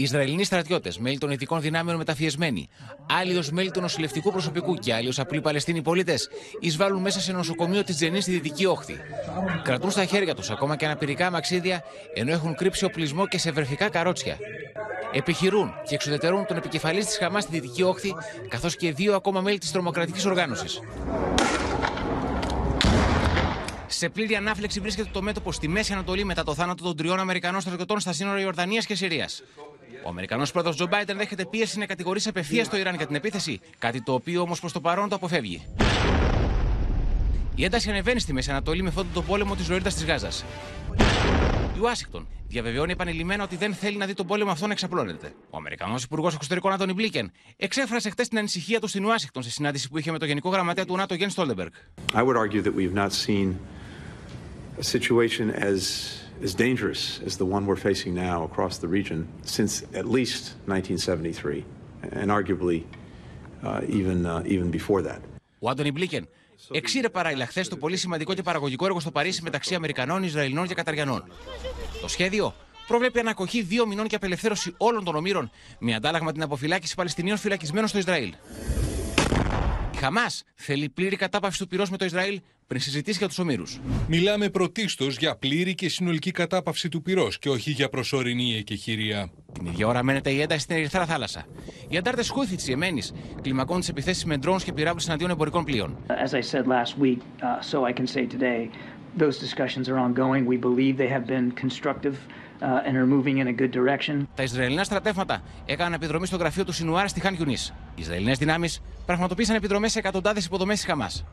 Ισραηλινοί στρατιώτες, μέλη των ειδικών δυνάμεων μεταφιεσμένοι, άλλοι ως μέλη του νοσηλευτικού προσωπικού και άλλοι ως απλοί Παλαιστίνοι πολίτες, εισβάλλουν μέσα σε νοσοκομείο της Τζενής στη Δυτική Όχθη. Κρατούν στα χέρια τους ακόμα και αναπηρικά μαξίδια, ενώ έχουν κρύψει οπλισμό και σε βρεφικά καρότσια. Επιχειρούν και εξουδετερούν τον επικεφαλής της Χαμάς στη Δυτική Όχθη, καθώς και δύο ακόμα μέλη της τρομοκρατικής οργάνωσης. Σε πλήρη ανάφλεξη βρίσκεται το μέτωπο στη Μέση Ανατολή μετά το θάνατο των τριών Αμερικανών στρατιωτών στα σύνορα Ιορδανίας και Συρίας. Ο Αμερικανός πρόεδρος Τζο Μπάιντεν δέχεται πίεση να κατηγορήσει απευθείας το Ιράν για την επίθεση, κάτι το οποίο όμως προς το παρόν το αποφεύγει. Η ένταση ανεβαίνει στη Μέση Ανατολή με φόντο τον πόλεμο της Λωρίδας της Γάζας. Η Ουάσιγκτον διαβεβαιώνει επανειλημμένα ότι δεν θέλει να δει τον πόλεμο αυτό να εξαπλώνεται. Ο Αμερικανός Υπουργός Εξωτερικών Άντωνι Μπλίκεν εξέφρασε χτες την ανησυχία του στην Ουάσιγκτον σε συνάντηση που είχε με το Γενικό Γραμματέα του ΝΑΤΟ Γεν Στόλτεμπεργκ. I would argue that we have not seen a situation as as dangerous as the one we're facing now across the region since at least 1973, and arguably uh, even uh, even before that. Ο Άντωνι Μπλίκεν εξήρε παράλληλα χθες το πολύ σημαντικό και παραγωγικό έργο στο Παρίσι μεταξύ Αμερικανών, Ισραηλινών και Καταριανών. Το σχέδιο προβλέπει ανακοχή δύο μηνών και απελευθέρωση όλων των ομήρων, με αντάλλαγμα την αποφυλάκηση Παλαιστινίων φυλακισμένων στο Ισραήλ. Η Χαμάς θέλει πλήρη κατάπαυση του πυρός με το Ισραήλ πριν συζητήσει για τους ομήρους. Μιλάμε πρωτίστως για πλήρη και συνολική κατάπαυση του πυρός και όχι για προσωρινή εκεχηρία. Την ίδια ώρα μένεται η ένταση στην Ερυθρά Θάλασσα. Οι αντάρτες Χούθη τη Ιεμένη κλιμακώνουν τις επιθέσεις με ντρόουν και πυράβλου εναντίον εμπορικών πλοίων. As I said last week, uh, so I can say today, those discussions are ongoing. We believe they have been constructive uh, and are moving in a good direction. Τα Ισραηλινά στρατεύματα έκαναν επιδρομή στο γραφείο του Σινουάρα στη Χάν Ιουνί. Οι Ισραηλινές δυνάμεις πραγματοποίησαν επιδρομές σε εκατοντάδες υποδομές της Χαμάς.